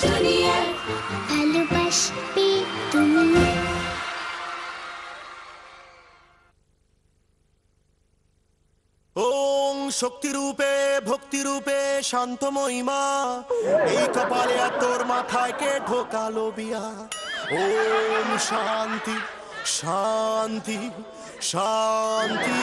junior ভালোবাসবে তুমি। ওং শক্তিরূপে ভক্তিরূপে শান্ত মহিমা এই কপালে আর তোর মাথায় কে ঢোকালো বিয়া? ওম শান্তি শান্তি শান্তি।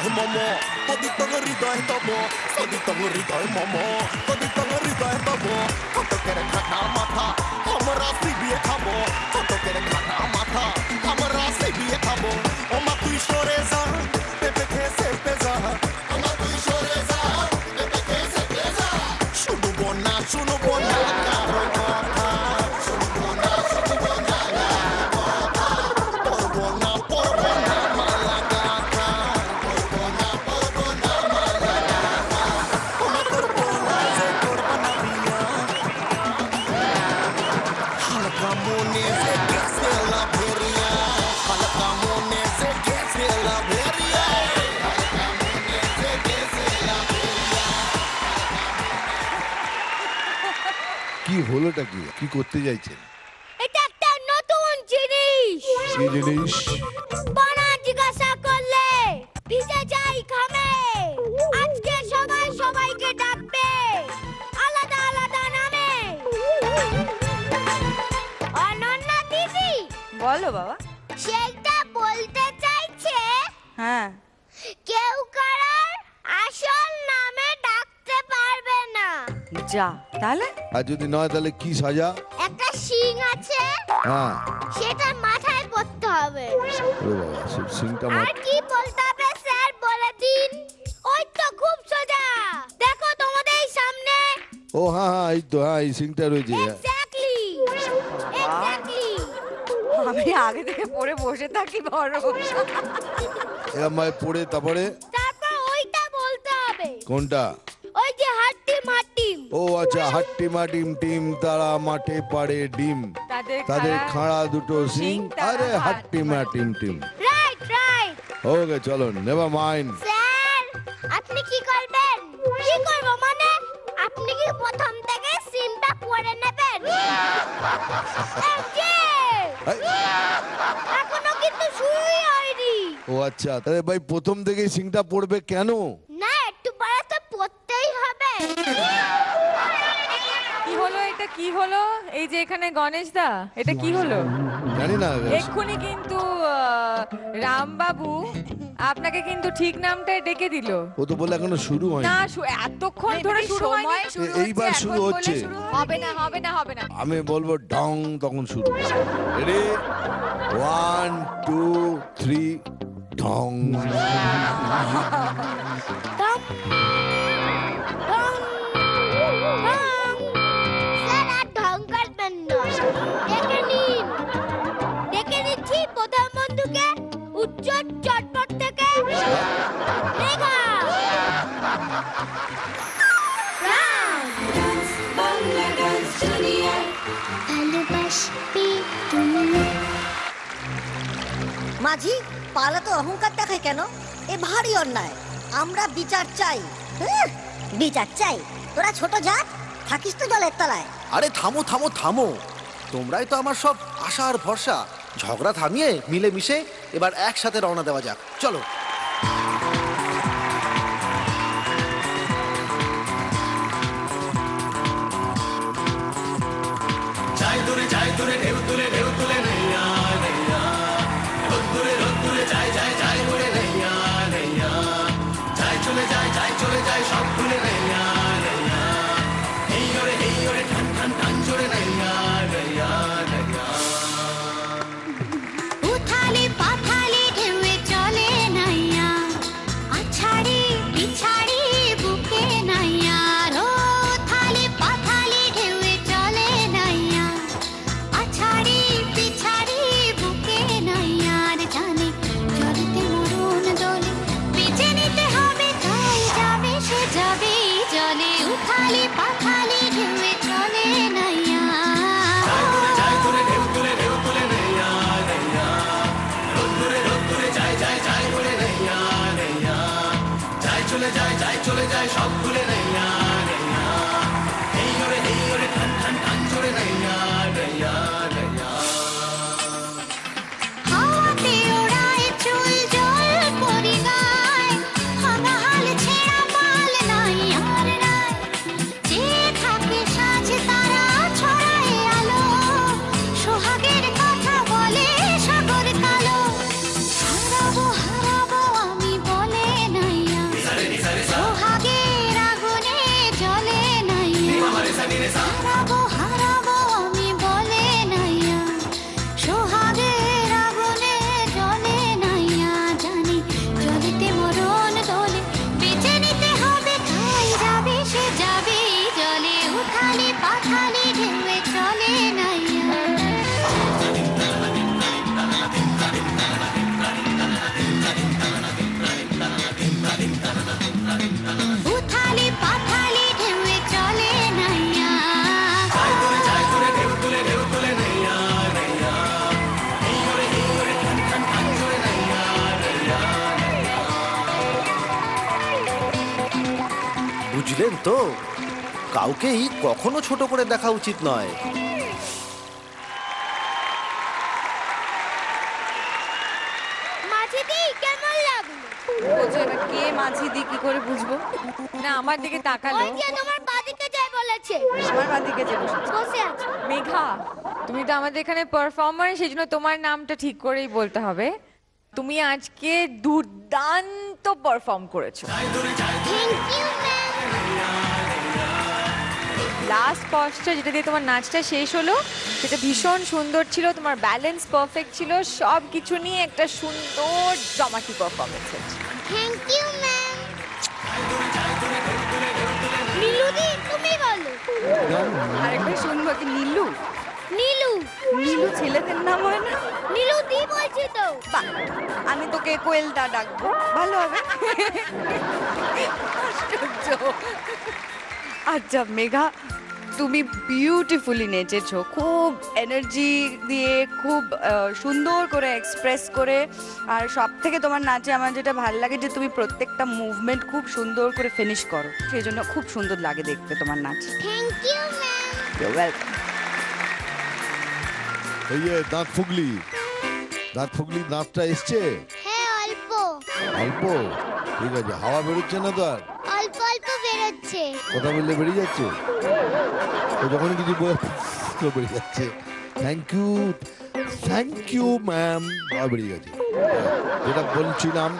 হৃদয় মম তোমার হৃদয় তব তোমার হৃদয় মম তোমার হৃদয় তব কত করে খাটা মাথা আমরা সিবিয়ে খাব কত করে খাটা মাথা আমরা সিবিয়ে খাব ও মা তুই সরে যা পেপে খেয়ে সেপে যা ও মা তুই সরে যা পেপে খেয়ে সেপে যা শুনব না শুনব হলোটা কি? কি করতে চাইছেন? এটা একটা নতুন জিনিস। কি জিনিস? বানা জিজ্ঞাসা করলে ভিজে যাই খামে আজকে সবাই সবাইকে ডাকবে। আলাদা আলাদা নামে। অনন্যা দিদি। বলো বাবা। সেইটা বলতে চাইছে হ্যাঁ। কেউ কারার আসল যা তাহলে? আর যদি নয় তাহলে কি সাজা? একটা শিং আছে। হ্যাঁ। সেটা মাথায় পড়তে হবে। ওরে বাবা সে সিংটা আর কি বলতে হবে স্যার বলে দিন। ওই তো খুব সোজা। দেখো তোমাদের সামনে। ও হ্যাঁ হ্যাঁ এই তো হ্যাঁ এই সিংটা রয়েছে। এক্স্যাক্টলি এক্স্যাক্টলি আমি আগে থেকে পড়ে বসে থাকি বড়। এরম ভাবে পড়ে তারপরে? তারপর ওইটা বলতে হবে। কোনটা? ওই যে হাট্টি মাটি ও আচ্ছা হাট্টি মাটিম টিম তারা মাঠে পাড়ে ডিম। তাদের খাড়া- দুটো সিং আরে হাট হাট্টি মাটিম টিম রাইট রাইট ওকে চলো নেভার মাইন্ড স্যার আপনি কি করবেন? কি করব মানে? আপনি কি প্রথম থেকে সিমটা পড়ে নেবেন? এখনও কিন্তু শুরুই হয়নি। ও আচ্ছা তাহলে ভাই প্রথম থেকে সিংটা পড়বে কেন? না একটু পরে তো পড়তেই হবে। কি হলো এটা? কি হলো? এই যে এখানে গণেশ দা এটা কি হলো? জানি না এক্ষুনি কিন্তু রামবাবু আপনাকে কিন্তু ঠিক নামটাই ডেকে দিল। ও তো বলে এখনও শুরু হয়নি। না এতক্ষণ ধরে শুরু হয়নি এইবার শুরু হচ্ছে। শুরু হবে। না হবে না হবে না। আমি বলব ডং তখন শুরু রেডি ওয়ান টু থ্রি ঢং উচ্চ চটপট থেকে মাঝি অহংকার দেখায় কেন? এ ভারী অন্যায়। আমরা বিচার চাই। বিচার চাই। তোরা ছোট জাত থাকিস তো জলের তলায়। আরে থামো থামো থামো। তোমরাই তো আমার সব আশার ভরসা। ঝগড়া থামিয়ে মিলে মিশে এবার একসাথে রওনা দেওয়া যাক। চলো। তো? কাউকেই কখনো ছোট করে দেখা উচিত নয়। মাঝে দি কেমন লাগল? বলছো এবার কে মাঝি দি কি করে বুঝব? না আমার দিকে তাকালো। তোমার বাদিকে যায় বলেছে। আমার বাদিকে যে বসে আছে। মেঘা তুমি তো আমাদের এখানে পারফর্মার সেই জন্য তোমার নামটা ঠিক করেই বলতে হবে। তুমি আজকে দুর্দান্ত পারফর্ম করেছ। থ্যাংক ইউ ম্যাম লাস্ট পস্টে যেটা দিয়ে তোমার নাচটা শেষ হলো সেটা ভীষণ সুন্দর ছিল তোমার ব্যালেন্স পারফেক্ট ছিল সব কিছু নিয়ে একটা সুন্দর জমাটি পারফরমেন্স থ্যাংক ইউ ম্যাম নীলুদি তুমি বলো। আরেকবার শুনব কি নীলু। নীলু। নীলু ছেলেদের নাম হয় না? নীলু দি বলছি তো। আমি তোকে কোয়েলদা ডাকবো। ভালো হবে। আশ্চর্য। আচ্ছা মেঘা তুমি বিউটিফুলি নেচেছো খুব এনার্জি দিয়ে খুব আহ, সুন্দর করে এক্সপ্রেস করে। আর সব থেকে তোমার নাচে আমার যেটা ভালো লাগে যে তুমি প্রত্যেকটা মুভমেন্ট খুব সুন্দর করে ফিনিশ করো। সেই জন্য খুব সুন্দর লাগে দেখতে তোমার নাচ। থ্যাংক ইউ ম্যাম ওয়েলকাম এই যে দাঁত ফুগলি দাঁত ফুগলি দাঁতটা এসছে? হ্যাঁ অল্প। অল্প? ঠিক আছে হাওয়া বেরোচ্ছে না তো আর? বেরোচ্ছে কথা বললে বেরিয়ে যাচ্ছে? ও যখন কিছু বলে বেরিয়ে যাচ্ছে। Thank you thank you ma'am আর বেরিয়ে গেছে। যেটা বলছিলাম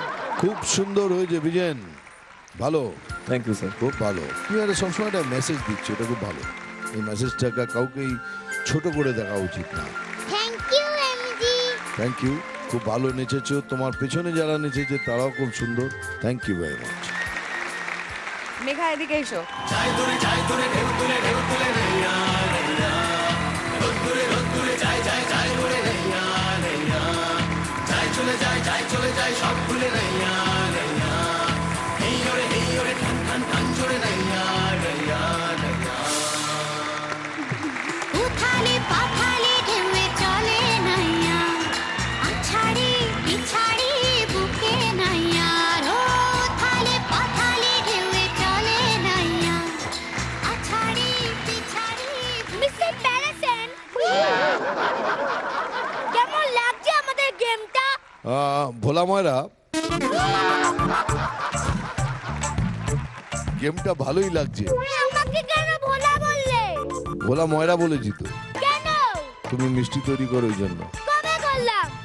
খুব সুন্দর হয়েছে বিজেন। ভালো? থ্যাংক ইউ স্যার খুব ভালো। তুমি একটা সবসময় একটা মেসেজ দিচ্ছ এটা খুব ভালো। এই মেসেজটাকে কাউকেই ছোট করে দেখা উচিত না। Thank you MG thank you খুব ভালো নেচেছো। তোমার পেছনে যারা নেচেছে তারাও খুব সুন্দর। Thank you very much Megha এদিকে এসো। ভোলা ময়রা। গেমটা ভালোই লাগছে। ভোলা ময়রা বলেছি তো। তুমি মিষ্টি তৈরি করো ওই জন্য।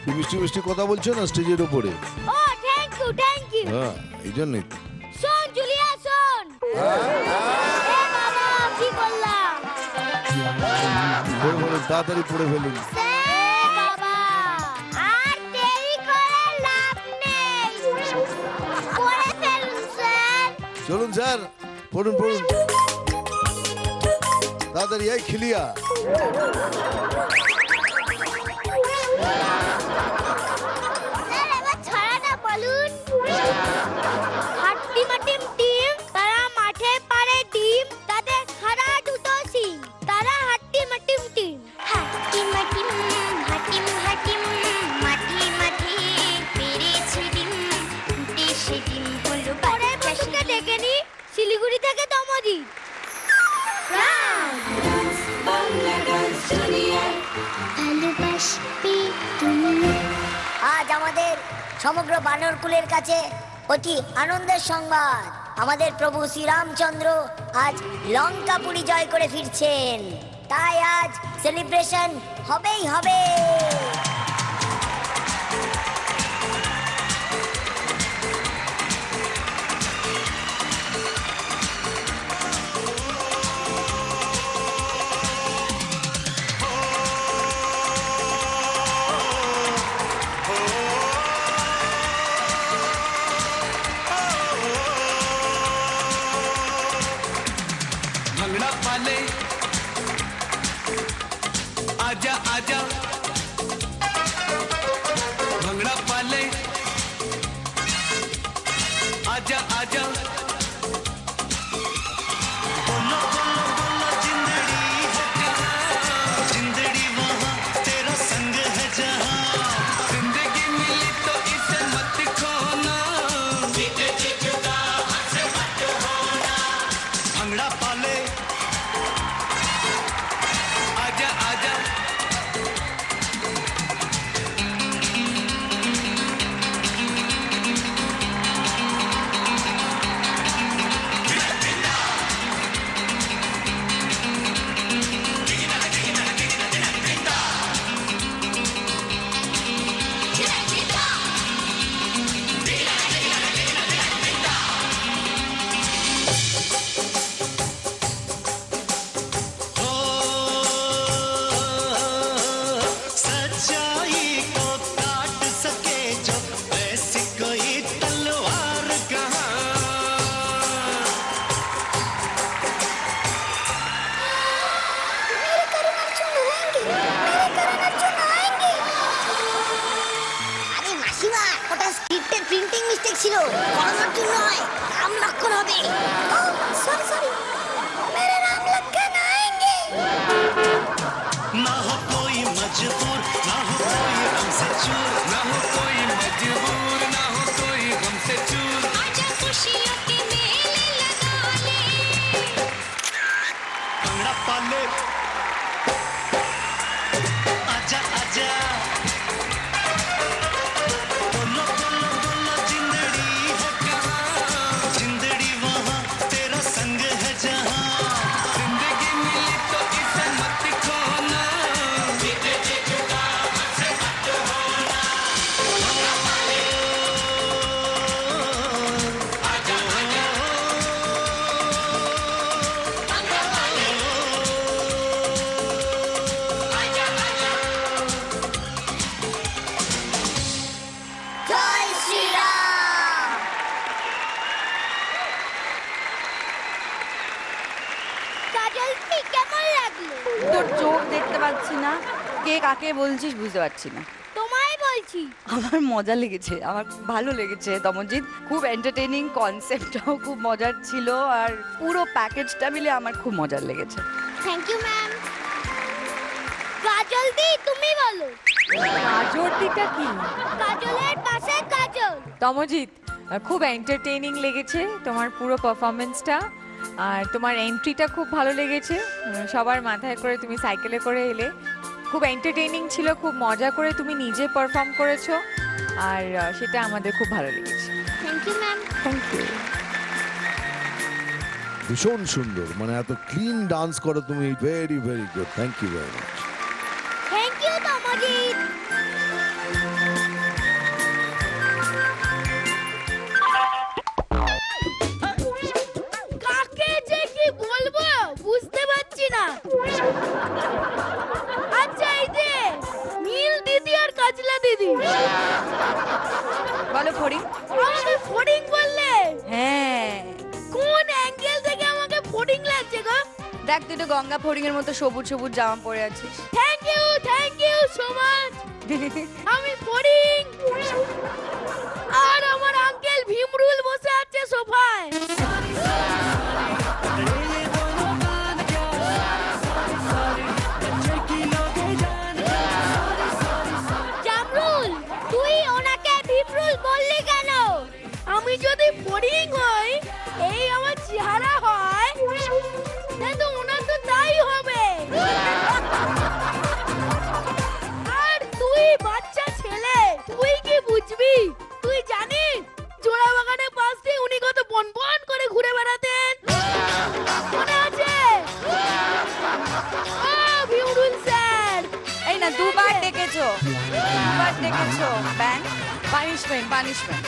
তুমি মিষ্টি মিষ্টি কথা বলছো না স্টেজের ইউ হ্যাঁ এই জন্যই। শোন জুলিয়া শোন। তাড়াতাড়ি পড়ে ফেলুন। চলুন স্যার পড়ুন পড়ুন। তাড়াতাড়ি এই খিলিয়া। বানরকুলের কাছে অতি আনন্দের সংবাদ। আমাদের প্রভু শ্রীরামচন্দ্র আজ লঙ্কাপুরি জয় করে ফিরছেন। তাই আজ সেলিব্রেশন হবেই হবে। up my name. বলছিস বুঝতে পারছি না। তোমায় বলছি। আমার মজা লেগেছে আমার ভালো লেগেছে দমনজিৎ খুব এন্টারটেইনিং কনসেপ্টটাও খুব মজার ছিল আর পুরো প্যাকেজটা মিলে আমার খুব মজার লেগেছে। থ্যাংক ইউ ম্যাম কাজল দি তুমি বলো। কাজর্দিটা কি? কাজলের পাশে কাজল। তমজিৎ খুব এন্টারটেইনিং লেগেছে তোমার পুরো পারফরমেন্সটা আর তোমার এন্ট্রিটা খুব ভালো লেগেছে। সবার মাথায় করে তুমি সাইকেলে করে এলে। খুব এন্টারটেইনিং ছিল খুব মজা করে তুমি নিজে পারফর্ম করেছ আর সেটা আমাদের খুব ভালো লেগেছে। Thank you ma'am thank you ভীষণ সুন্দর মানে এত ক্লিন ডান্স করো তুমি very very good thank you very much thank you Tamajit কাকে যে কি বলব বুঝতে পারছি না। কাজলা দিদি। বলো ফড়িং। আমাকে ফড়িং বললে? হ্যাঁ। কোন অ্যাঙ্গেল থেকে আমাকে ফড়িং লাগছে গো? দেখ তুই তো গঙ্গা ফড়িং এর মতো সবুজ সবুজ জামা পরে আছিস। Thank you thank you so much আমি ফোডিং। পানিশমেন্ট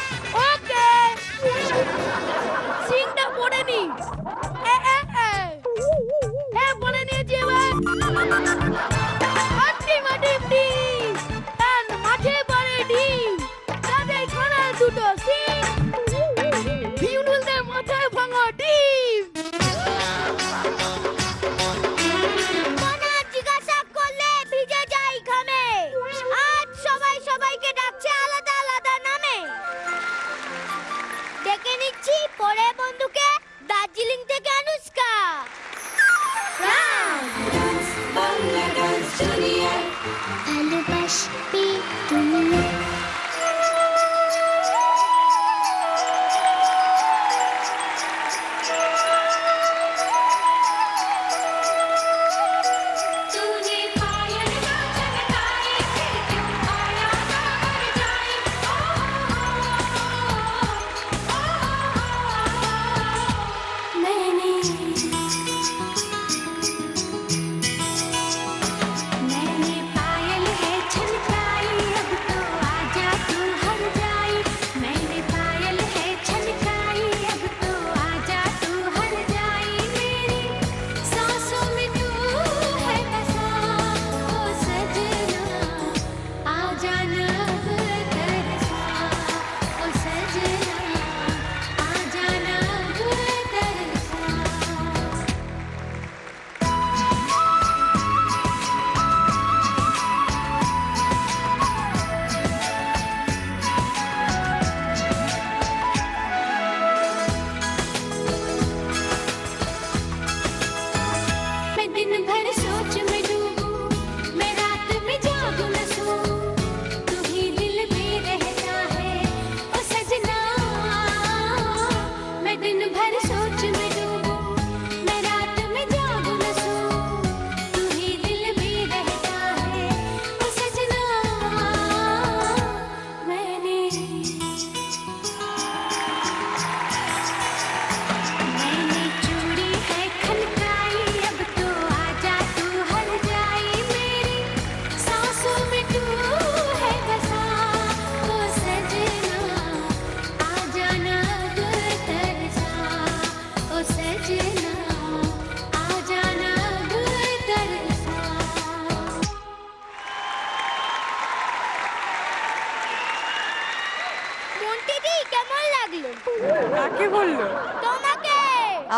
কাকে বললো তোমাকে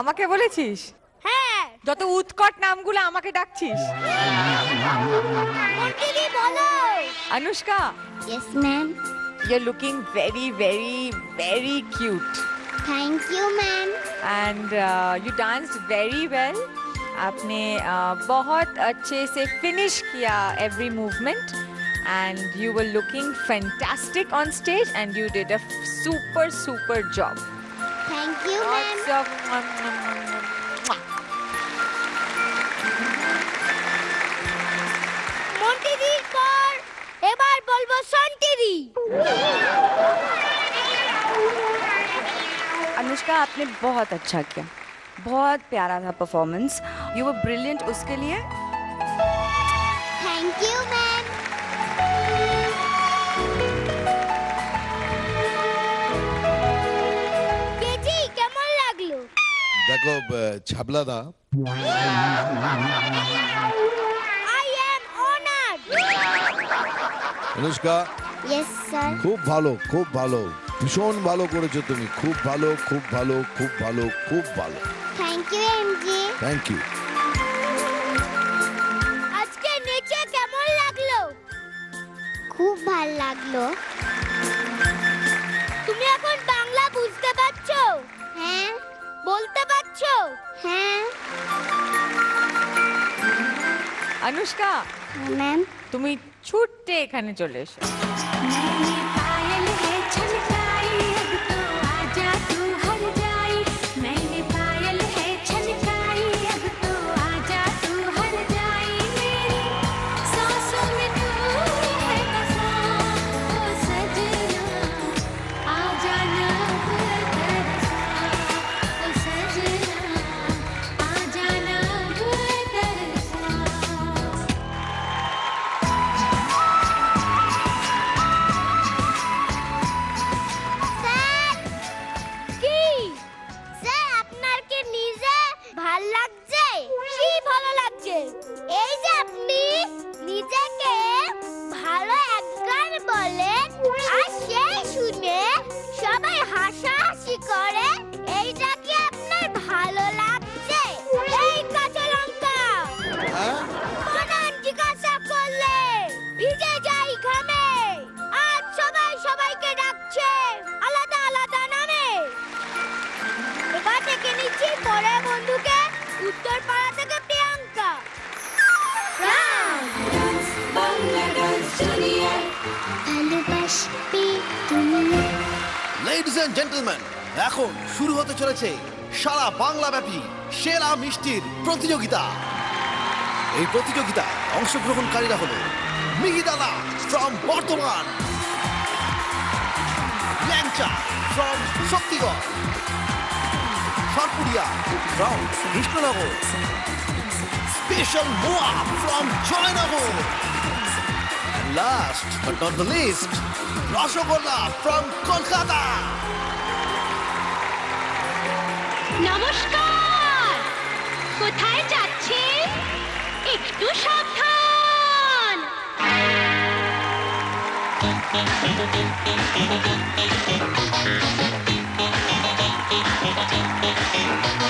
আমাকে বলেছিস হ্যাঁ যত উৎকট নামগুলো আমাকে ডাকছিস মন্টিদি বলো Anushka yes ma'am you're looking very very very cute thank you ma'am and uh, you danced very well आपने uh, बहुत अच्छे से फिनिश किया every movement and you were looking fantastic on stage and you did a super super job Thank you ma'am Lots of mwah, mwah, mwah, mwah. মন্টিদির পর এবার বলবো সন্টিদি अनुष्का आपने बहुत अच्छा किया बहुत प्यारा था परफॉर्मेंस यू वर ब्रिलियंट उसके लिए দেখো আহ, ছাবলাদা আই অনুষ্কা খুব ভালো খুব ভালো। ভীষণ ভালো করেছ তুমি। খুব ভালো খুব ভালো খুব ভালো খুব ভালো। Thank you MG thank you আজকে নেচে কেমন লাগল? খুব ভালো লাগল। তুমি এখন বাংলা বুঝতে পারছ? হ্যাঁ। বলতে পারছ? হ্যাঁ। অনুষ্কা ম্যাম তুমি ছুটতে এখানে চলে এসো। সেরা মিষ্টির প্রতিযোগিতা। এই প্রতিযোগিতায় অংশগ্রহণকারীরা হলো mihidana from Bardhaman, langcha from Shaktigarh sarpuria from Krishnanagar special moa from Joynagar last but not the least, rasgulla from Kolkata. নমস্কার! কোথায় যাচ্ছেন একটু সাবধান! কারও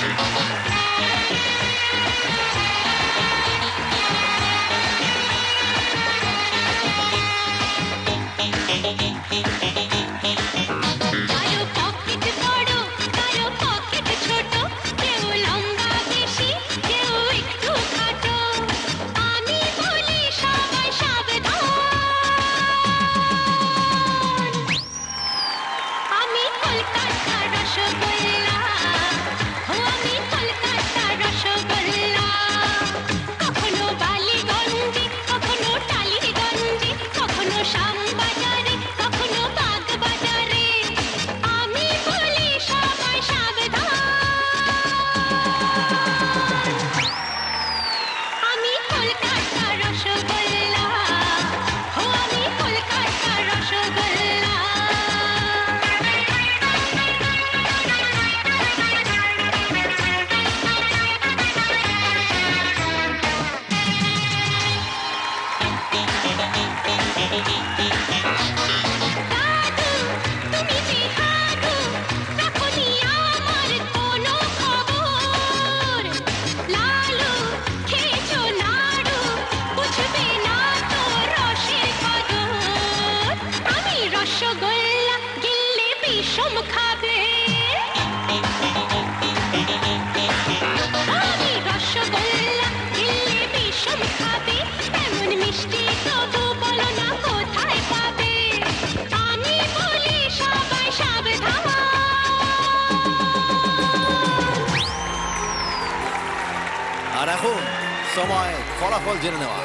সময় ফলাফল জেনে নেওয়া।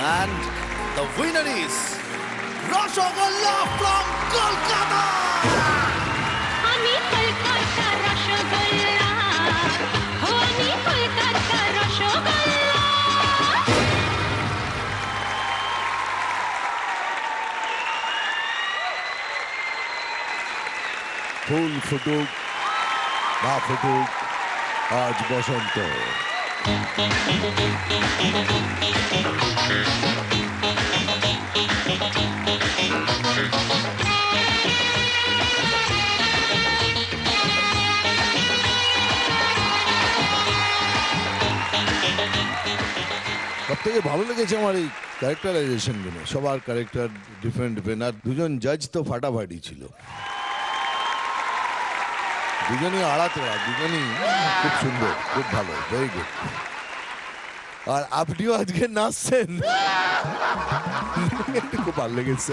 And the winner is rasgulla from Kolkata! আমি কলকাতা রসগোল্লা। আমি কলকাতা রসগোল্লা। ফুল ফুটুক বা ফুটুক আজ বসন্ত। সব থেকে ভালো লেগেছে আমার এই ক্যারেক্টারাইজেশনগুলো। সবার ক্যারেক্টার ডিফারেন্ট ডিফারেন্ট আর দুজন জাজ তো ফাটাফাটি ছিল। দুজনই আড়াতোড়া দুজনই খুব সুন্দর খুব ভালো ভেরি গুড আর আপনিও আজকে নাচছেন। খুব ভালো লেগেছে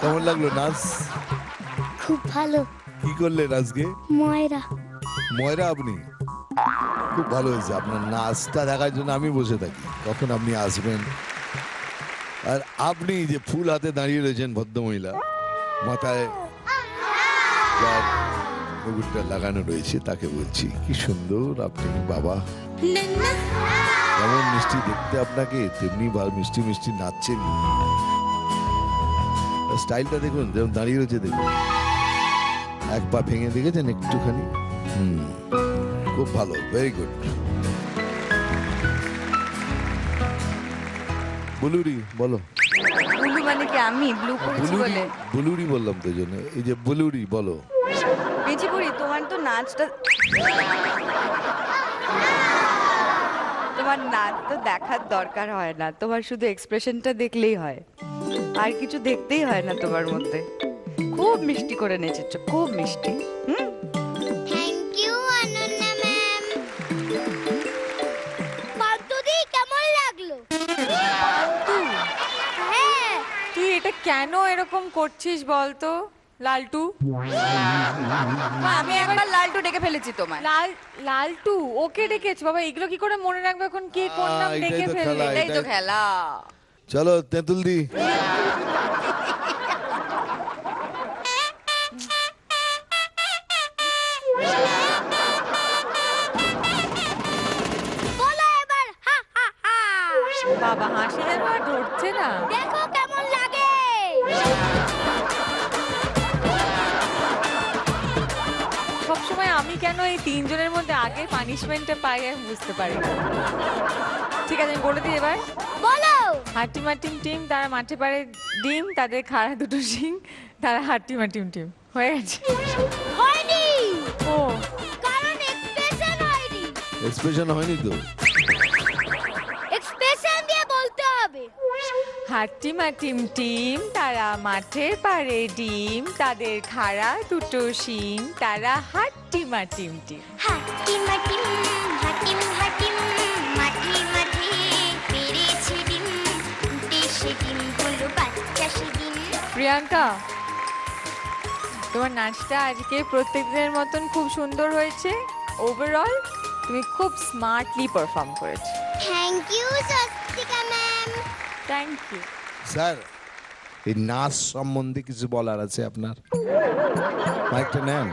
কেমন লাগল নাচ? খুব ভালো। কি করলেন আজকে? ময়রা। ময়রা আপনি? খুব ভালো হয়েছে আপনার নাচটা দেখার জন্য আমি বসে থাকি কখন আপনি আসবেন? আর আপনি যে ফুল হাতে দাঁড়িয়ে রয়েছেন ভদ্রমহিলা মাথায় মুকুটটা লাগানো রয়েছে তাকে বলছি কি সুন্দর আপনি বাবা। যেমন মিষ্টি দেখতে আপনাকে তেমনি মিষ্টি মিষ্টি নাচছেন। স্টাইলটা দেখুন যেমন দাঁড়িয়ে রয়েছে দেখুন। এক পা ভেঙে দেখেছেন একটুখানি? হুম খুব ভালো ভেরি গুড বুলুরি বলো। ব্লু মানে কি আমি? ব্লু বুলুরি বললাম তো জন্য। এই যে বুলুরি বলো। পড়ি তোমার তো নাচটা তোমার নাচ তো দেখার দরকার হয় না। তোমার শুধু এক্সপ্রেশনটা দেখলেই হয়। আর কিছু দেখতেই হয় না তোমার মধ্যে। খুব মিষ্টি করে নেচেছ খুব মিষ্টি। হুম? থ্যাংক ইউ অনন্যা ম্যাম পান্তুদি কেমন লাগল? হ্যাঁ। তুই এটা কেন এরকম করছিস বলতো? লালটু? আমি একবার লালটু ডেকে ফেলেছি তোমার লাল লালটু ওকে ডেকেছ? বাবা এগুলো কি করে মনে রাখবে এখন কে কোন নাম ডেকে ফেললে খেলা। এটাই তো খেলা। চলো তেঁতুল দি। বলো এবার হা হা হা। বাবা হাসি আর ধরছে না। দেখো কেমন লাগে। সবসময় আমি কেন এই তিনজনের মধ্যে আগে পানিশমেন্টটা পাই আমি বুঝতে পারি ঠিক আছে আমি বলে দিই এবার। বলো! হাট্টিমাটিম টিম তারা মাঠে পারে ডিম তাদের খাড়া দুটো শিং তারা হাট্টিমাটিম টিম। হয়ে গেছে। হয়নি! ও। কারণ এক্সপ্রেশন হয়নি। এক্সপ্রেশন হয়নি তো। হাট্টিমাটিম টিম তারা মাঠের পারে ডিম তাদের খাড়া দুটো শিম তারা হাট্টিমাটিম টিম হাটিম হাটিম হাটিম হাটিম মাটি মাটি পেরেছে ডিম। দেশে ডিম হলো বাচ্চা সেদিন। প্রিয়াঙ্কা তোমার নাচটা আজকে প্রত্যেক দিনের মতন খুব সুন্দর হয়েছে। ওভারঅল তুমি খুব স্মার্টলি পারফর্ম করেছ। Thank you thank you sir এই নাচ সম্বন্ধে কিছু বলার আছে আপনার? মাইকটা নেন।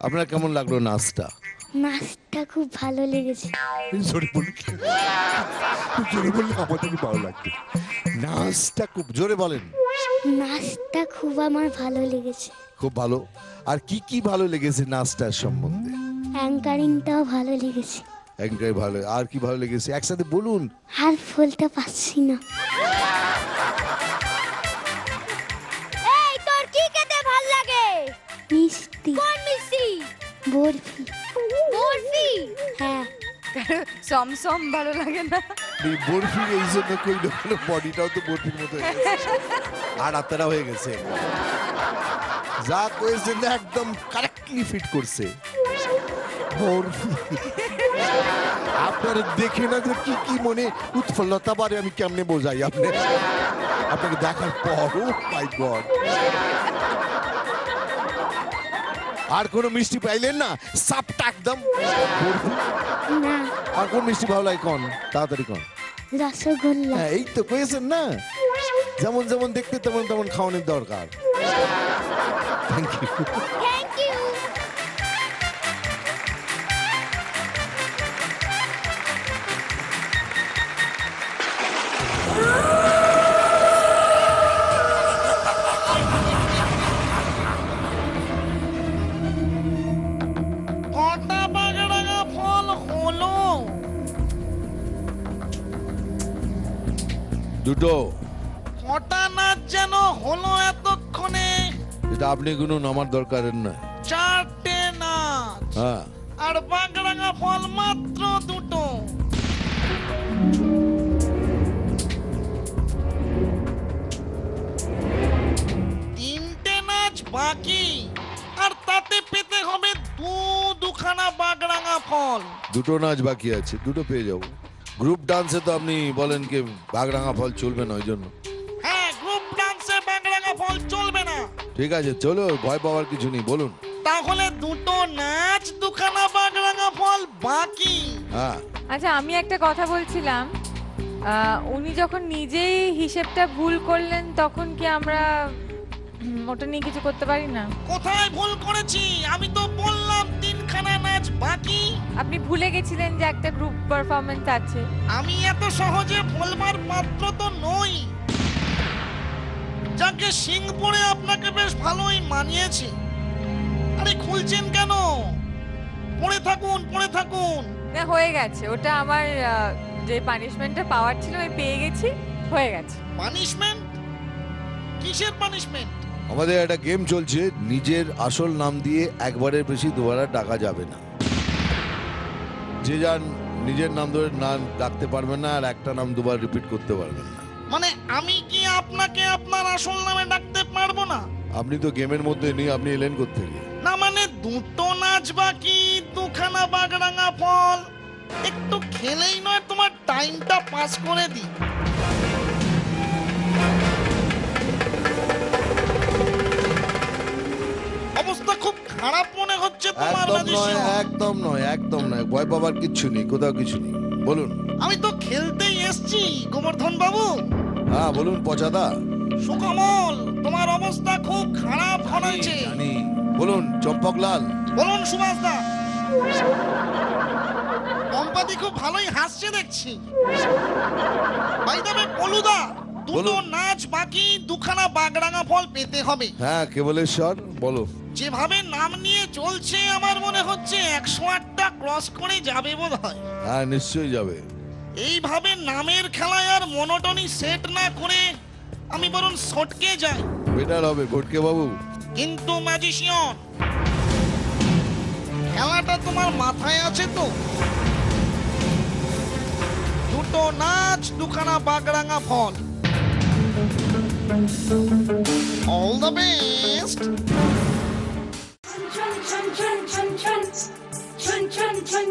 আপনার কেমন লাগল নাচটা? নাচটা খুব ভালো লেগেছে। জোরে বলুন জোরে বললে আমাদেরও ভালো লাগবে। নাচটা খুব জোরে বলেন। নাচটা খুব আমার ভালো লেগেছে। খুব ভালো। আর কি কি ভালো লেগেছে নাচটার সম্বন্ধে? অ্যাঙ্কারিংটাও ভালো লেগেছে। একটাই ভালো আর কি ভালো লেগেছে? একসাথে বলুন। আর বলতে পারছি না। এই তোর কি খেতে ভালো লাগে? মিষ্টি। কোন মিষ্টি? বরফি। বরফি? হ্যাঁ। সমসম ভালো লাগে না? এই বরফির এই জন্য কই হলো বডিটাও তো বরফির মতো হয়ে গেছে। আর আত্মারা হয়ে গেছে। যা কয়েছেন একদম কারেক্টলি ফিট করছে। বরফি। আপনার দেখে না যে কি কি মনে উৎফুল্লতা বারে আমি কেমনে বোঝাই আপনি? আপনাকে দেখার পর ও মাই গড। আর কোনো মিষ্টি পাইলেন না? সাপটা একদম। আর কোন মিষ্টি ভালো লাগে কোন? তাড়াতাড়ি কোন? রসগোল্লা। হ্যাঁ এই তো কয়েছেন না? যেমন যেমন দেখতে তেমন তেমন খাওয়ানোর দরকার। থ্যাংক ইউ দুটো। কটা নাচ যেন হলো এতক্ষণে। এটা আপনি গুনুন নামার দরকারের নয় চারটে নাচ। হ্যাঁ। আর বাগড়াগা ফল মাত্র দুটো। তিনটে নাচ বাকি। আর তাতে পেতে হবে দু দুখানা বাগড়াগা ফল। দুটো নাচ বাকি আছে দুটো পেয়ে যাব। গ্রুপ ডান্সে তো আপনি বলেন কি বাগরাঙা ফল চলবে না ওই জন্য হ্যাঁ গ্রুপ ডান্সে বাগড়াগা ফল চলবে না। ঠিক আছে চলো ভয় পাওয়ার কিছু নেই বলুন। তাহলে দুটো নাচ দুখানা বাগড়াগা ফল বাকি। হ্যাঁ। আচ্ছা আমি একটা কথা বলছিলাম। উনি যখন নিজেই হিসেবটা ভুল করলেন তখন কি আমরা ওটা নিয়ে কিছু করতে পারি না? কোথায় ভুল করেছি? আমি তো বললাম তিনখানা নাচ বাকি? আপনি ভুলে গেছিলেন যে একটা গ্রুপ পারফরমেন্স আছে। আমি এত সহজে বলবার পাত্র তো নই। যাকে সিং পরে আপনাকে বেশ ভালোই মানিয়েছে। আরে খুলছেন কেন? পড়ে থাকুন পড়ে থাকুন। না হয়ে গেছে। ওটা আমার আহ, যে পানিশমেন্টটা পাওয়ার ছিল আমি পেয়ে গেছি হয়ে গেছে। পানিশমেন্ট কিসের পানিশমেন্ট আমাদের একটা গেম চলছে নিজের আসল নাম দিয়ে একবারের বেশি দুবার ডাকা যাবে না। যে যার নিজের নাম ধরে নাম ডাকতে পারবেন না আর একটা নাম দুবার রিপিট করতে পারবেন না। মানে আমি কি আপনাকে আপনার আসল নামে ডাকতে পারব না? আপনি তো গেমের মধ্যে নেই আপনি এলেন থেকে না মানে দুটো নাচ বাকি দুখানা বাগরাঙা ফল। একটু খেলেই নয় তোমার টাইমটা পাস করে দিই। অবস্থা খুব খারাপ মনে হচ্ছে তোমার একদম নয় একদম নয় একদম নয়। ভয় পাবার কিচ্ছু নেই কোথাও কিছু নেই। বলুন। আমি তো খেলতেই এসছি গোবর্ধন বাবু হ্যাঁ বলুন পচাদা। সুকমল তোমার অবস্থা খুব খারাপ হয়েছে। বলুন চম্পকলাল। বলুন সুভাষ দা পম্পাদি খুব ভালোই হাসছে দেখছি। পলুদা। দুটো নাচ বাকি দুখানা বাগরাঙা ফল পেতে হবে। হ্যাঁ কেবলেশ্বর বলো। যেভাবে নাম নিয়ে চলছে আমার মনে হচ্ছে একশো আটটা ক্রস করে যাবে বোধ হয় হ্যাঁ নিশ্চয়ই যাবে। এইভাবে নামের খেলায় আর মনোটনি সেট না করে আমি বরং সটকে যাই। বেটার হবে ঘটকে বাবু। কিন্তু ম্যাজিশিয়ন খেলাটা তোমার মাথায় আছে তো? দুটো নাচ দুখানা বাগরাঙা ফল। All the best! Chun, chun, chun,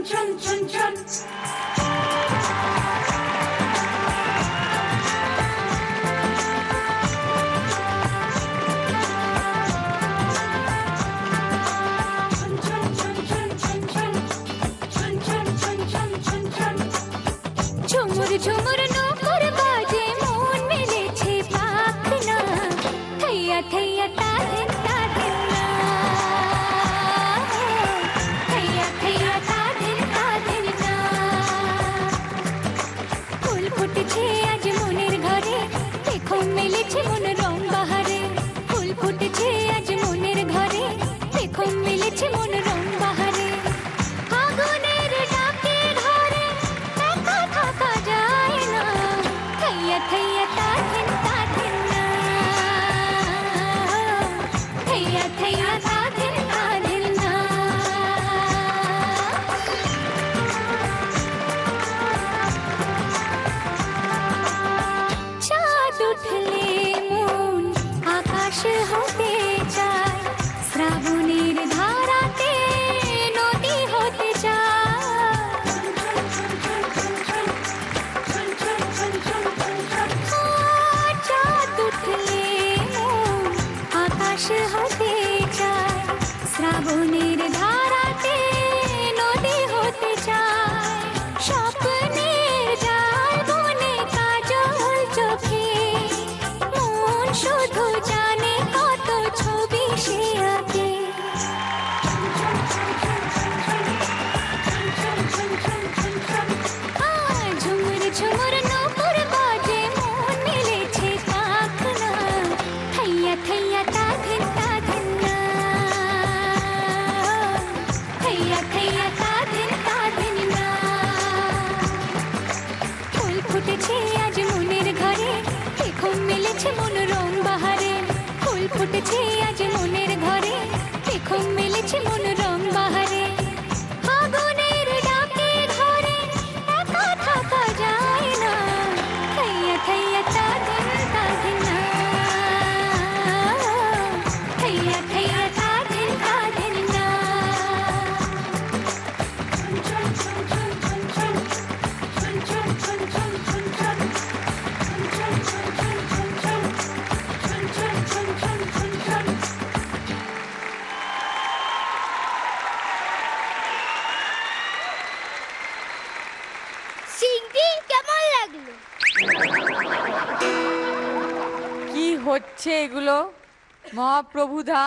মহাপ্রভুধা।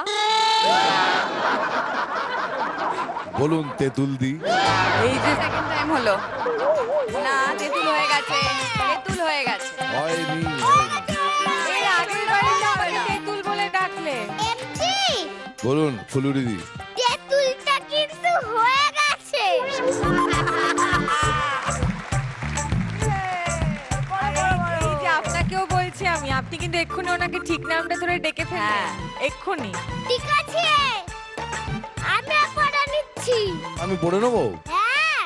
বলুন তেতুল দি এই যে সেকেন্ড টাইম হলো। না তেতুল হয়ে গেছে। তেতুল হয়ে গেছে। হয়নি বলুন ফুলুরি দি তেঁতুলটা কিন্তু হয়ে গেছে। আপনাকেও বলছি আমি আপনি কিন্তু এক্ষুনি ওনাকে ঠিক নামটা ধরে ডেকে ফেলেন হ্যাঁ। এক্ষুনি। ঠিক আছে। আমি পড়া নিচ্ছি। আমি পড়ে নেব? হ্যাঁ।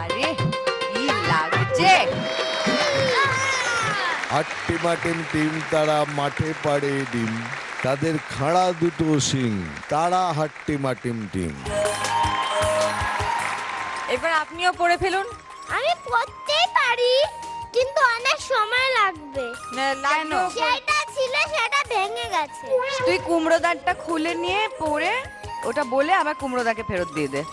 আরে কি লাগছে? হাট্টিমা টিম তারা মাঠে পাড়ে ডিম। তাদের খাড়া দুটো সিং তারা হাট্টিমা টিম টিম এবার আপনিও পড়ে ফেলুন। আমি পড়তেই পারি। কিন্তু অনেক সময় লাগবে। না, লাগলেও সেটা ছিল সেটা ভেঙে গেছে। তুই কুমড়ো দাঁতটা খুলে নিয়ে পরে ওটা বলে আবার কুমড়ো দাকে ফেরত দিয়ে দে।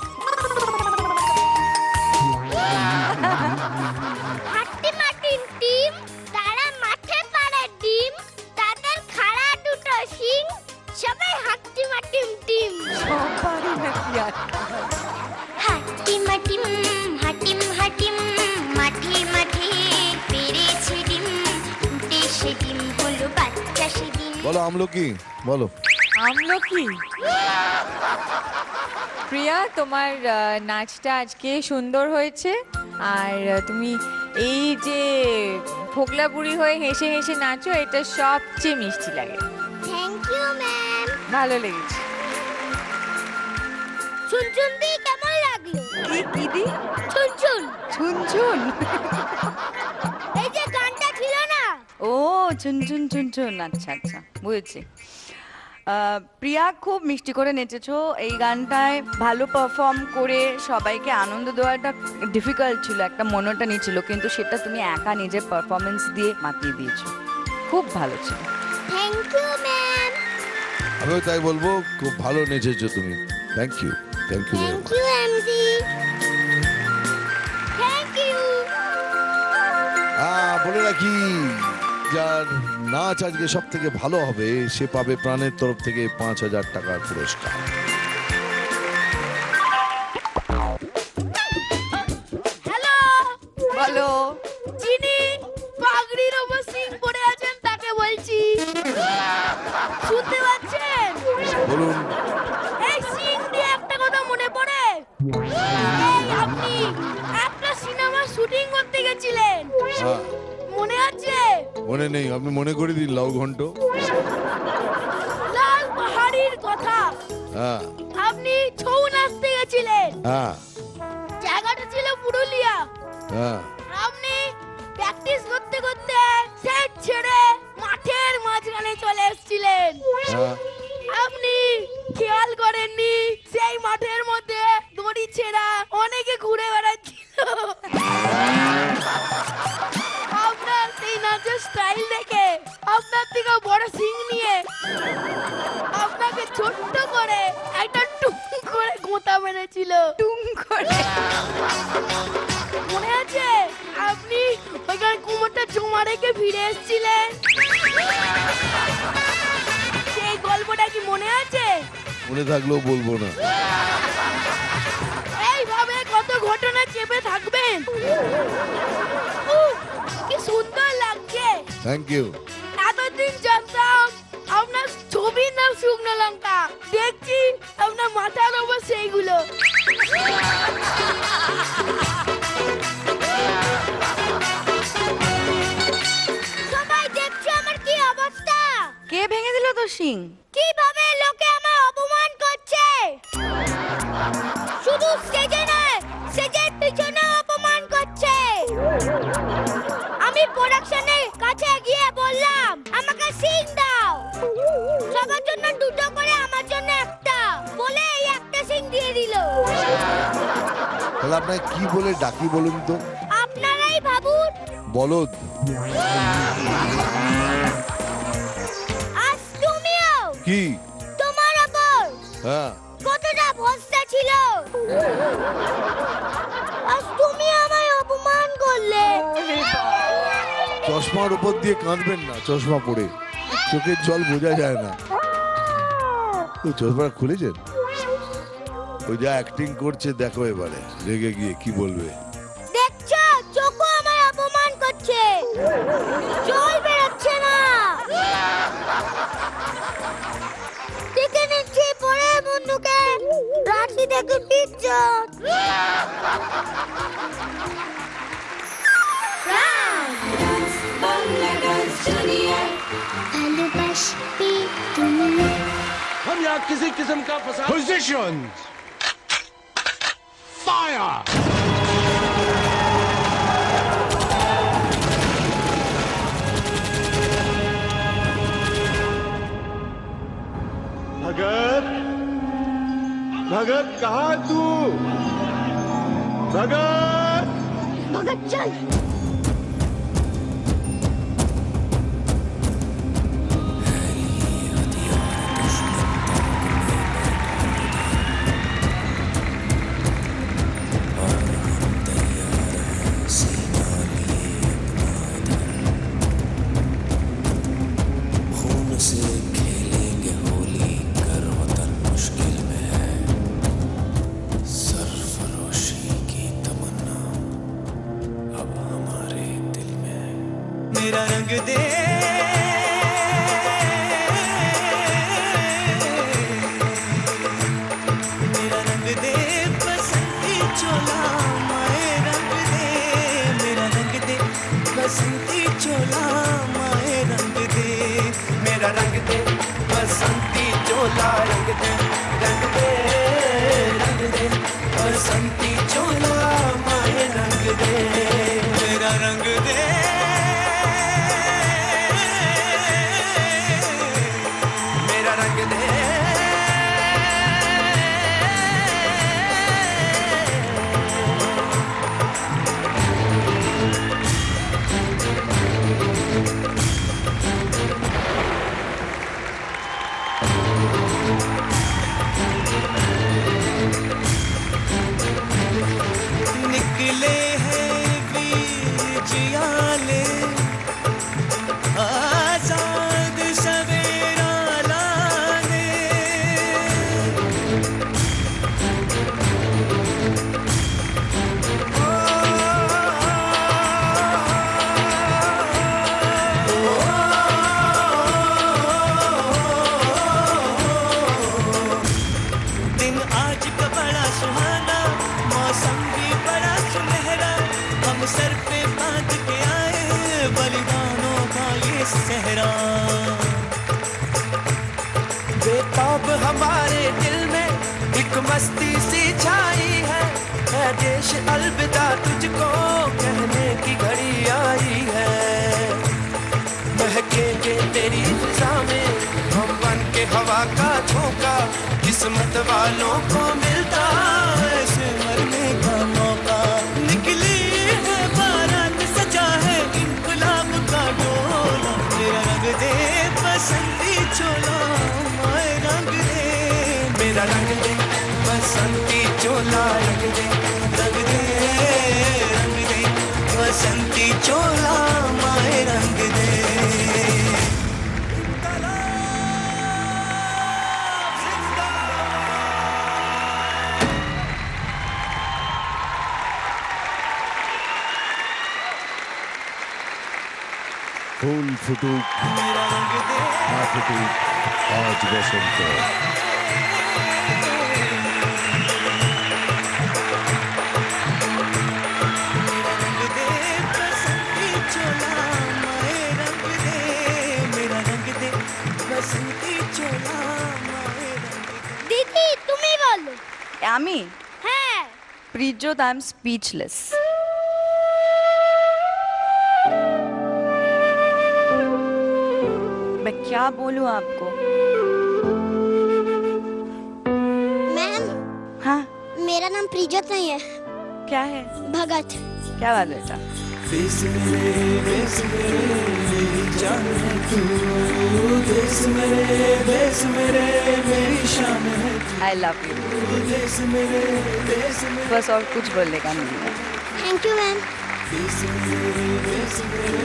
আমলকি বলো। আমলকি প্রিয়া তোমার আহ, নাচটা আজকে সুন্দর হয়েছে। আর তুমি এই যে ফোকলা বুড়ি হয়ে হেসে হেসে নাচো এটা সবচেয়ে মিষ্টি লাগে। থ্যাংক ইউ ম্যাম ভালো লেগেছে। চুনচুন দি কেমন লাগল? কি কি দি? চুনচুন? ও চুন চুন চুন চুন আচ্ছা আচ্ছা বুঝেছি। প্রিয়া খুব মিষ্টি করে নেচেছো। এই গানটায় ভালো পারফর্ম করে সবাইকে আনন্দ দেওয়াটা ডিফিকাল্ট ছিল একটা মনোটানি ছিল কিন্তু সেটা তুমি একা নিজের পারফরমেন্স দিয়ে মাতিয়ে দিয়েছ। খুব ভালো ছিল। থ্যাংক ইউ ম্যাম আমিও তাই বলব খুব ভালো নেচেছো তুমি। Thank you thank you thank you MD thank you হ্যাঁ বলে রাখি। যার নাচ আজকে সব থেকে ভালো হবে সে পাবে প্রাণের তরফ থেকে পাঁচ হাজার টাকার পুরস্কার। হ্যালো? বলো। যিনি পাগড়ির ওপর সিং পড়ে আছেন তাকে বলছি। শুনতে পাচ্ছেন? বলুন। এই সিং দিয়ে একটা কথা মনে পড়ে। এই আপনি একটা সিনেমা শুটিং করতে গেছিলেন। হ্যাঁ। মনে আছে? মনে নেই আপনি মনে করে দিন লাউ ঘন্ট। লাল পাহাড়ির কথা। হ্যাঁ। আপনি ছৌ নাচতে গেছিলেন। হ্যাঁ। জায়গাটা ছিল পুরুলিয়া। হ্যাঁ। আপনি প্র্যাকটিস করতে করতে সেট ছেড়ে মাঠের মাঝখানে চলে এসেছিলেন। হ্যাঁ। আপনি খেয়াল করেননি সেই মাঠের মধ্যে দড়ি ছেঁড়া অনেকে ঘুরে বেড়াচ্ছিল। নাচের স্টাইল দেখে আপনার থেকে বড় সিং নিয়ে আপনাকে ছোট্ট করে একটা টুং করে গোঁতা মেরেছিল। টুং করে। মনে আছে? আপনি ওইখানে কুমোরটা জমা রেখে ফিরে এসেছিলেন? সেই গল্পটা কি মনে আছে? মনে থাকলেও বলব না। এইভাবে কত ঘটনা চেপে থাকবেন? সুন্দর লাগছে। থ্যাংক ইউ এতদিন জানতাম আপনার ছবির নাম শুকনো লঙ্কা। দেখছি আপনার মাথার ওপর সেইগুলো। সবাই দেখছ আমার কি অবস্থা? কে ভেঙে দিল তো সিং কীভাবে লোকে আমার অপমান করছে? শুধু সেজে নয় সেজের পিছনে অপমান করছে আমি প্রোডাকশনের কাছে গিয়ে বললাম আমাকে সিং দাও। সবার জন্য দুটো করে আমার জন্য একটা। বলে এই একটা সিং দিয়ে দিল। তাহলে আপনাকে কি বলে ডাকি বলুন তো? আপনারাই ভাবুন। বলদ। আজ তুমিও কি? তোমার ওপর হ্যাঁ। কতটা ভরসা ছিল? চশমার উপর দিয়ে কাঁদবেন না, চশমা পরে। চোখের জল বোঝা যায় না। চশমা খুলেছেন? ওই যা অ্যাক্টিং করছে, দেখো এবারে, রেগে গিয়ে কি বলবে? हम यहाँ किसी किस्म का फसाद पोजिशन फायर भगत भगत कहा तू भगत भगत चल माए रंग दे मेरा रंग दे बसंती चोला रंग दे। है अलविदा तुझको कहने की घड़ी आई है। महकेंगे तेरी फिजा में हम बन के हवा का झोंका किस्मत वालों को मिलता ऐसे मरने का मौका निकली है, बारात सजा है, इनकलाब का डोला। मेरा रंग दे रंग दे, मेरा रंग दे। बसंती चोला रंग दे रंग दे रंग दे। बसंती चोला माए रंग दे। फूल फुटूक आज बसंत। আমি হ্যাঁ प्रीजोत आई एम स्पीचलेस मैं क्या बोलूं आपको मैम हाँ मेरा नाम प्रीजोत नहीं है क्या है भगत क्या बात बेटा देश मेरे देश मेरे मेरी जान है तू देश मेरे देश मेरे मेरी शान है आई लव यू तू देश मेरे देश मेरे बस और कुछ बोलने का नहीं है থ্যাংক ইউ ম্যাম देश मेरे देश मेरे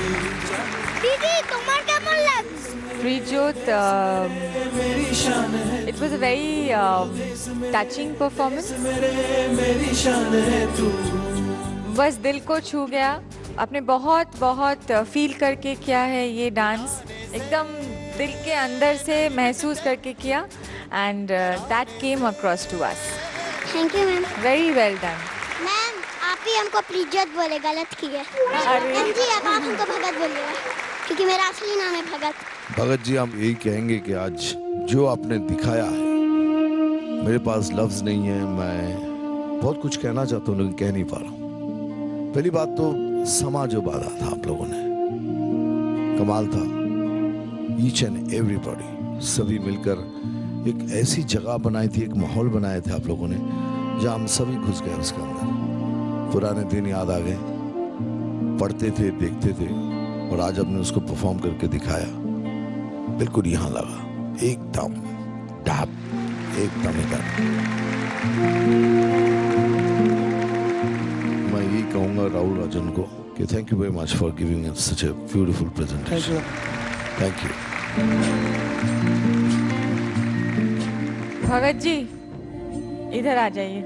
मेरी जान দিদি তোমার কেমন লাগছে Prijot, um, मेरी शान है it was a very um, touching performance. बस दिल को छू गया। आपने बहुत बहुत फील करके किया है ये डांस एकदम दिल के अंदर से महसूस करके किया। And that came across to us thank you ma'am very well done ma'am आप ही हमको प्रिज्जत बोले गलत किए एम जी अब आप हमको भगत बोलिएगा क्योंकि मेरा असली नाम है भगत। भगत जी हम यही कहेंगे कि आज जो आपने दिखाया है मेरे पास लफ्ज नहीं है मैं बहुत कुछ कहना चाहता हूँ लेकिन कह नहीं पा रहा हूँ। पहली बात तो समा जो था आप लोगों ने, कमाल था। ईच एंड एवरीबॉडी सभी मिलकर एक ऐसी जगह बनाई थी, एक माहौल बनाए थे आप लोगों ने, जहाँ हम सभी घुस गए उसके अंदर। पुराने दिन याद आ गए। पढ़ते थे, देखते थे, और आज हमने उसको परफॉर्म करके दिखाया। बिल्कुल यहाँ लगा। एकदम डाप एकदम एकदम कहूँगा राहुल राजन को कि thank you very much for giving such a beautiful presentation thank you Bhagat ji इधर आ जाइए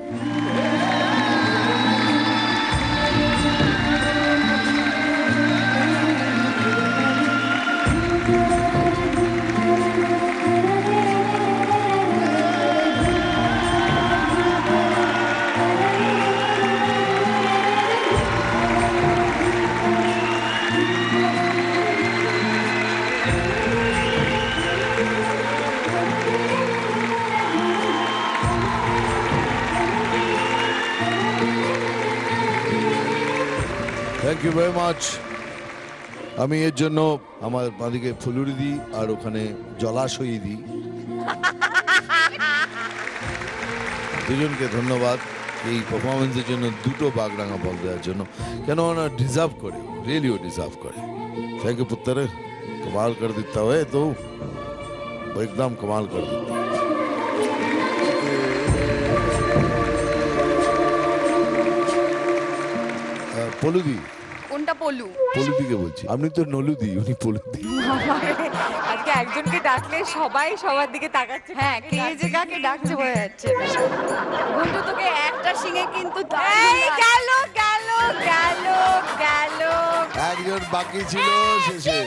থ্যাংক ইউ ভেরি মাচ আমি এর জন্য আমার বাড়িকে ফুলুরি দিই আর ওখানে জলাশয়ই দিই। দুজনকে ধন্যবাদ এই পারফরমেন্সের জন্য দুটো বাগরাঙা বল দেওয়ার জন্য। কেন ওনার ডিজার্ভ করে রিয়েলিও ডিজার্ভ করে। থ্যাংক ইউ পুত্তরে। কমাল কর দিতে হবে তো। একদম কমাল কর দিতে। পলুদি কোনটা পলু? পলুদিকে বলছি। আপনি তো নলুদি উনি পলুদি। আজকে একজনকে ডাকলে সবাই সবার দিকে তাকাচ্ছে হ্যাঁ কে যে কাকে ডাকছে বোঝা যাচ্ছে। ঘন্টু তোকে একটা সিঙে কিন্তু এই গেল গেল গেল গেল। একজন বাকি ছিল শেষে।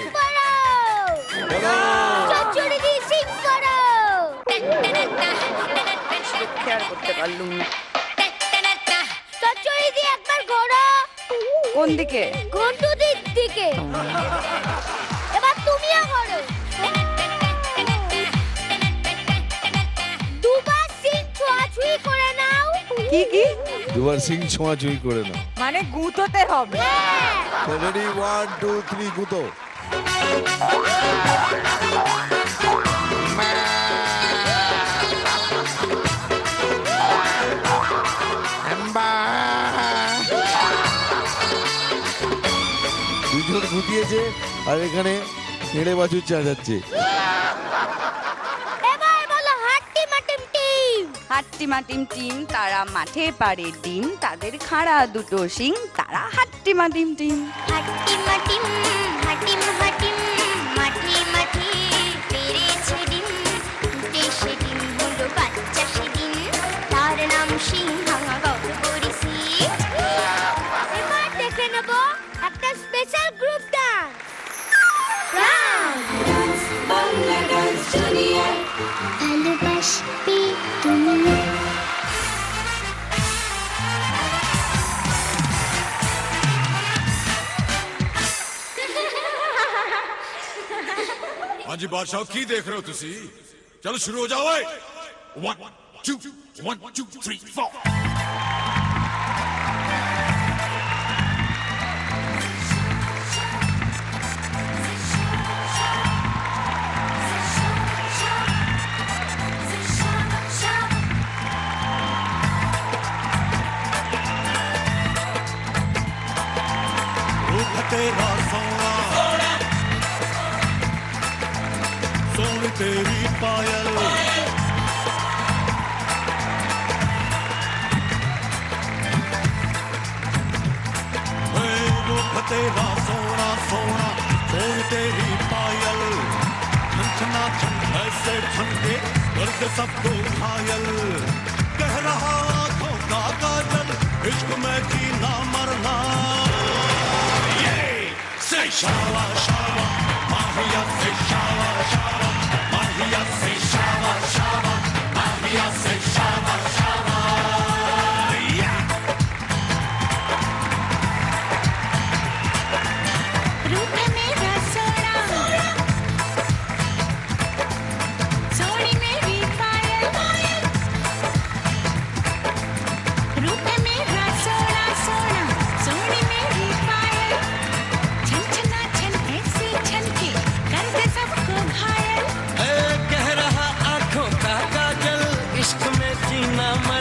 খেয়াল করতে পারলুম না। চচ্চড়ি দিয়ে একবার ঘোরো। কোন দিকে? ঘন্টু দিক। দিকে এবার তুমিও ঘোরো দুবার সিং ছোঁয়াছুঁই করে নাও। কি কি? দুবার সিং ছোঁয়াছুঁই করে না মানে গুঁতোতে হবে। রেডি ওয়ান টু থ্রি গুতো। গুতিয়েছে আর এখানে ছেড়ে বাছুর চাঁচাচ্ছে যাচ্ছে বলো হাট্টি মাটিম টিম। টিম তারা মাঠে পারে ডিম তাদের খাড়া দুটো সিং তারা হাট্টি মাটিম টিম। হাট্টি মাটিম হাটিম হাটিম जी बादशाह, की देख रहे हो तुसी? चलो शुरू हो जाओ one two one two three four तेरा सोना। तेरी पायल। तेरा सोना सोना सोन तेरी पायल। छनछना छन ऐसे छनके कर दे सबको घायल। कह रहा आँखों का काजल इश्क में जीना मरना। Say shawa shawa, Maria say shawa shawa, Maria Beyonce, Shabba, Shabba, Beyonce, Shabba, Shabba. Sinamai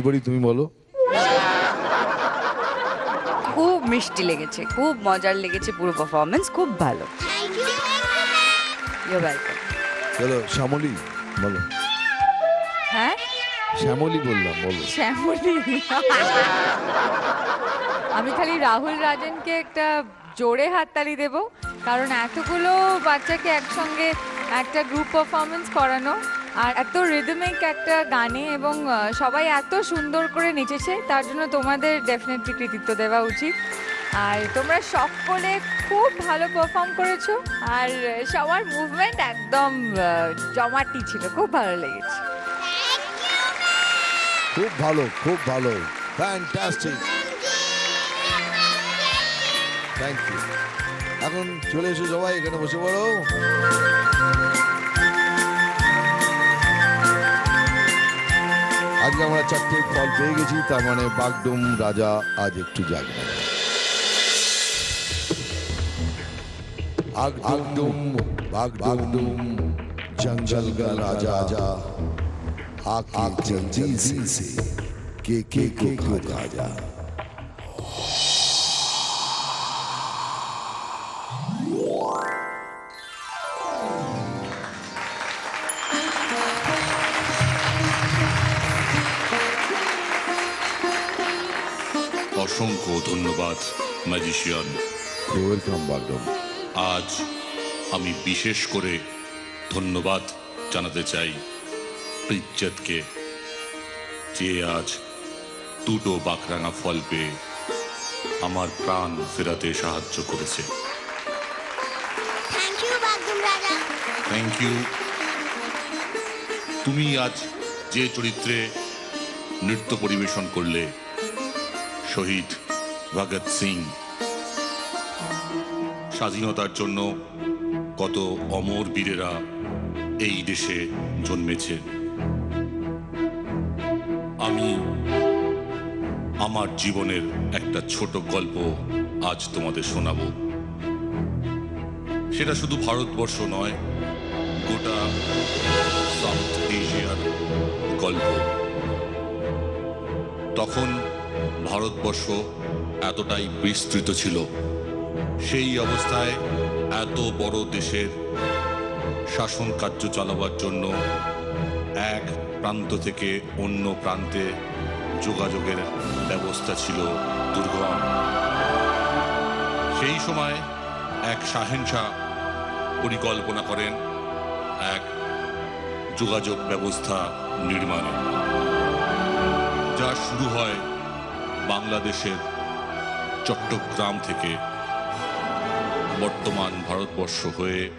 দিলবরি তুমি বলো। খুব মিষ্টি লেগেছে খুব মজার লেগেছে পুরো পারফরমেন্স খুব ভালো। চলো শ্যামলি বলো। হ্যাঁ? শ্যামলি বললাম বলো। শ্যামলী? আমি খালি রাহুল রাজনকে একটা জোরে হাততালি দেব কারণ এতগুলো বাচ্চাকে একসঙ্গে একটা গ্রুপ পারফরমেন্স করানো আর এত রিদমিক একটা গানে এবং সবাই এত সুন্দর করে নেচেছে, তার জন্য তোমাদের ডেফিনেটলি কৃতিত্ব দেওয়া উচিত। আর তোমরা সকলে খুব ভালো পারফর্ম করেছ, আর সবার মুভমেন্ট একদম জমাটি ছিল, খুব ভালো লেগেছে। খুব ভালো খুব ভালো। ফ্যান্টাস্টিক থ্যাংক ইউ এখন চলে এসো সবাই, এখানে বসে পড়ো। আজকে আমরা চারটে ফল পেয়ে গেছি তার মানে বাগডুম রাজা আজ একটু জাগবে আগডুম বাগডুম जंगल का राजा आके जल्दी से के के को खा जा ধন্যবাদ ম্যাজিশিয়ান ওয়েলকাম বাগডুম আজ আমি বিশেষ করে ধন্যবাদ জানাতে চাই ইজ্জতকে যে আজ দুটো বাকরাঙা ফল পেয়ে আমার প্রাণ ফেরাতে সাহায্য করেছে। থ্যাংক ইউ বাগদুম রাজা থ্যাংক ইউ তুমি আজ যে চরিত্রে নৃত্য পরিবেশন করলে শহীদ ভগৎ সিং। স্বাধীনতার জন্য কত অমর বীরেরা এই দেশে জন্মেছে। আমি আমার জীবনের একটা ছোট গল্প আজ তোমাদের শোনাবো। সেটা শুধু ভারতবর্ষ নয়, গোটা সাউথ এশিয়ার গল্প। তখন ভারতবর্ষ এতটাই বিস্তৃত ছিল। সেই অবস্থায় এত বড় দেশের শাসন কার্য চালাবার জন্য এক প্রান্ত থেকে অন্য প্রান্তে যোগাযোগের ব্যবস্থা ছিল দুর্গম। সেই সময় এক শাহেনশাহ পরিকল্পনা করেন এক যোগাযোগ ব্যবস্থা নির্মাণে, যা শুরু হয় বাংলাদেশের চট্টগ্রাম থেকে বর্তমান ভারতবর্ষ হয়ে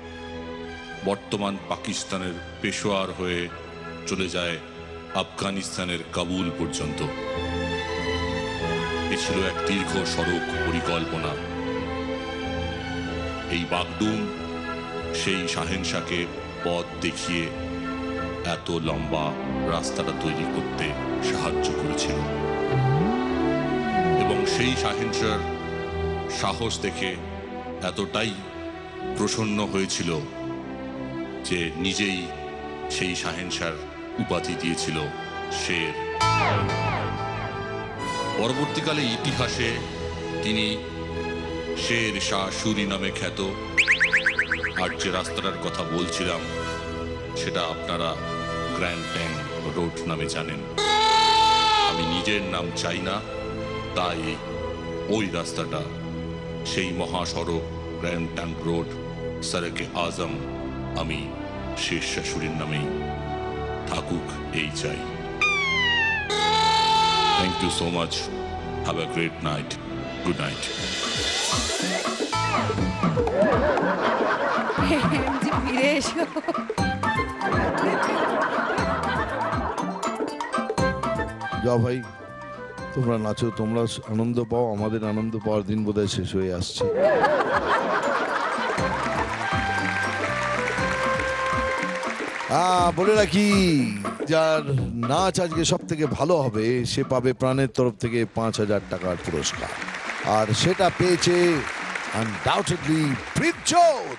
বর্তমান পাকিস্তানের পেশোয়ার হয়ে চলে যায় আফগানিস্তানের কাবুল পর্যন্ত। এ ছিল এক দীর্ঘ সড়ক পরিকল্পনা। এই বাগডুম, সেই শাহেনশাকে পথ দেখিয়ে এত লম্বা রাস্তাটা তৈরি করতে সাহায্য করেছিল। সেই শাহেনশার সাহস দেখে এতটাই প্রসন্ন হয়েছিল যে নিজেই সেই শাহেনশার উপাধি দিয়েছিল শের। পরবর্তীকালে ইতিহাসে তিনি শের শাহ সুরি নামে খ্যাত। আর যে রাস্তাটার কথা বলছিলাম, সেটা আপনারা গ্র্যান্ড ট্যাং রোড নামে জানেন। আমি নিজের নাম চাই না। তাই ওই রাস্তাটা সেই মহাসড়ক গ্র্যান্ড ট্যাঙ্ক রোড সড়কে আজম আমি শেষ শাশুড়ির নামেই থাকুক এই চাই। Thank you so much have a great night good night ফিরে এসো। যাও ভাই। তোমরা নাচো, তোমরা আনন্দ পাও, আমাদের আনন্দ পাওয়ার দিন বোধহয় শেষ হয়ে আসছে। বলে রাখি, যার নাচ আজকে সব থেকে ভালো হবে, সে পাবে প্রাণের তরফ থেকে পাঁচ হাজার টাকার পুরস্কার। আর সেটা পেয়েছে আনডাউটেডলি প্রীতজোৎ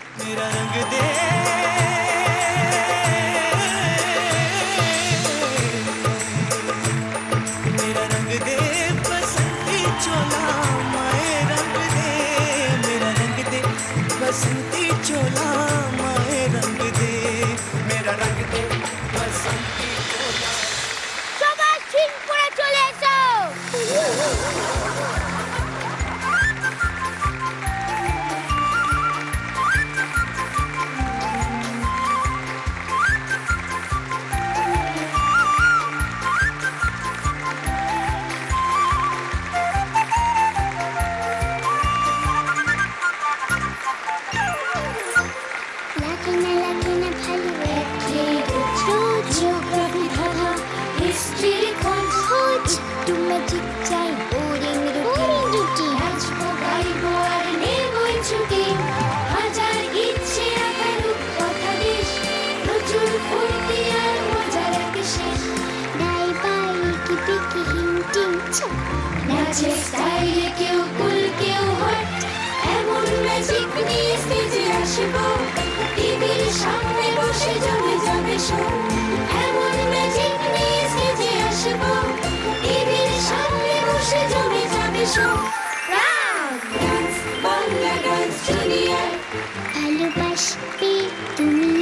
নাচের স্টাইলে কেউ, কুল কেউ হট এমন ম্যাজিক নিয়ে স্টেজে আসব। টিভির সামনে বসে জমে যাবে শো। এমন ম্যাজিক নিয়ে স্টেজে আসব। টিভির সামনে বসে জমে যাবে show. Dance, Bangla dance, junior. ভালোবাসবে তুমি